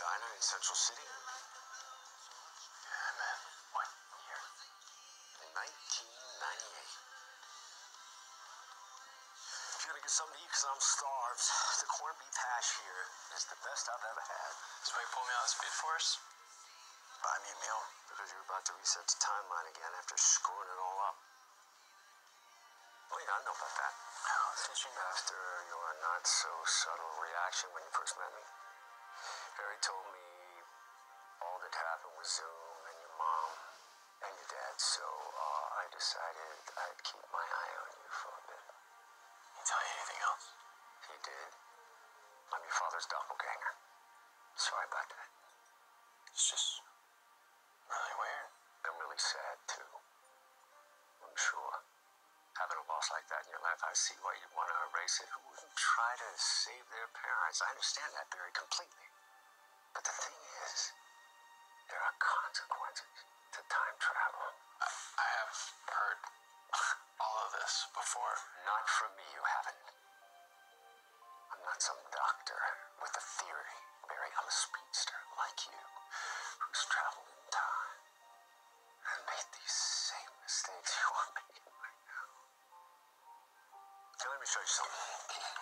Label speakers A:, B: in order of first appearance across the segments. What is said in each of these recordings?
A: diner in Central City?
B: Yeah, man. What year?
A: 1998. If you're gonna get something to eat, because I'm starved, the corned beef hash here is the best I've ever had.
B: So you pull me out of Speed Force?
A: Buy me a meal because you're about to reset the timeline again after screwing it all up. Oh yeah, I know about that.
B: Oh, know?
A: After your not so subtle reaction when you first met me, Harry told me all that happened with Zoom and your mom and your dad, so uh, I decided I'd keep my eye on you for a bit.
B: He tell you anything else?
A: He did. I'm your father's doppelganger. Sorry about that.
B: It's just really weird.
A: I'm really sad too. I'm sure. Having a loss like that in your life, I see why you'd want to erase it. Who wouldn't try to save their parents? I understand that very completely.
B: Have heard all of this before.
A: Not from me, you haven't. I'm not some doctor with a theory, Barry. I'm a speedster like you who's traveled in time and made these same mistakes you are making right now. Now, let me show you something.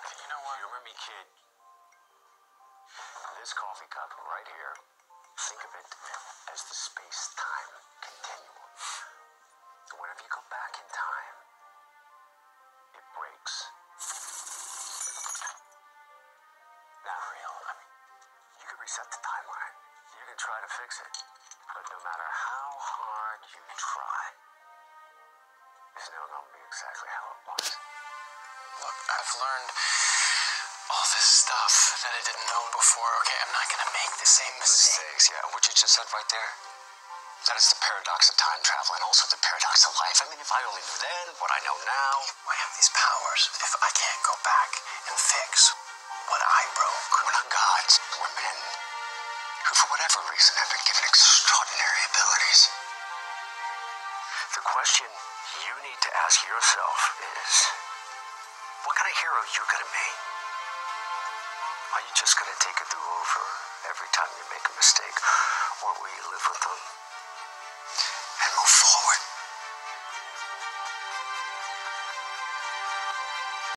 B: You know what?
A: Humor me, kid. This coffee cup right here, think of it as the space time reset the timeline. You can try to fix it. But no matter how hard you try, it's never going to be exactly how it was.
B: Look, I've learned all this stuff that I didn't know before. Okay, I'm not gonna make the same mistake.
A: mistakes. Yeah, what you just said right there. That is the paradox of time travel and also the paradox of life. I mean, if I only knew then what I know now.
B: I have these powers. If I can't go back and fix what I broke,
A: We're not gods. For whatever reason, have been given extraordinary abilities. The question you need to ask yourself is what kind of hero you gonna be? Are you just gonna take a do over every time you make a mistake? Or will you live with them?